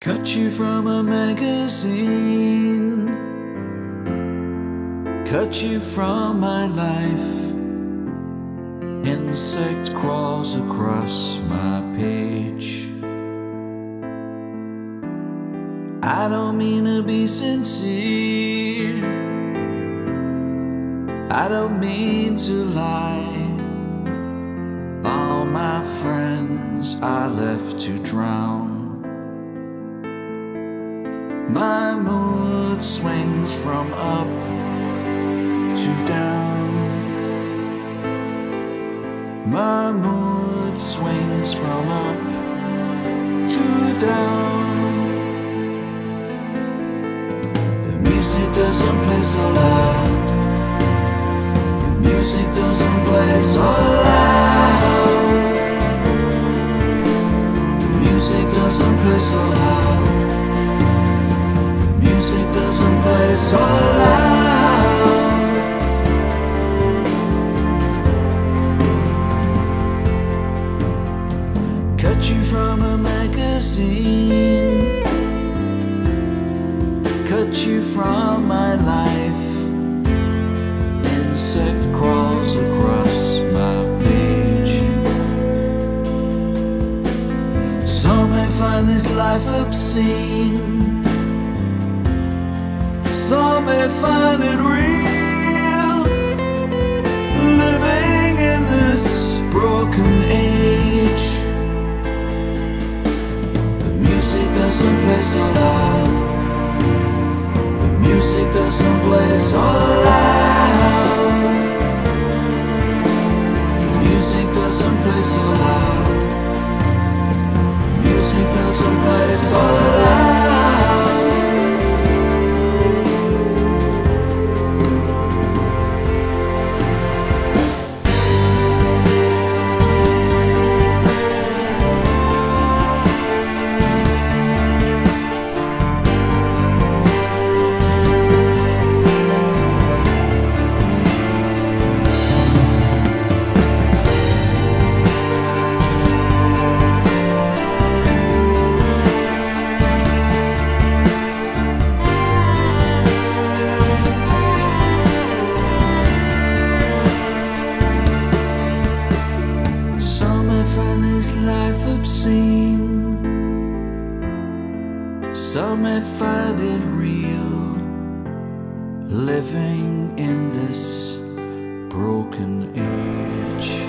Cut you from a magazine. Cut you from my life. Insect crawls across my page. I don't mean to be sincere. I don't mean to lie. All my friends I left to drown. My mood swings from up to down. My mood swings from up to down. The music doesn't play so loud. The music doesn't play so loud. The music doesn't play so loud. Play so loud. Cut you from a magazine. Cut you from my life. Insect crawls across my page. Some may find this life obscene. Some may find it real. Living in this broken age. The music doesn't play so loud. The music doesn't play so loud. The music doesn't play so loud. The music doesn't play so loud. Some may find it real. Living in this broken age.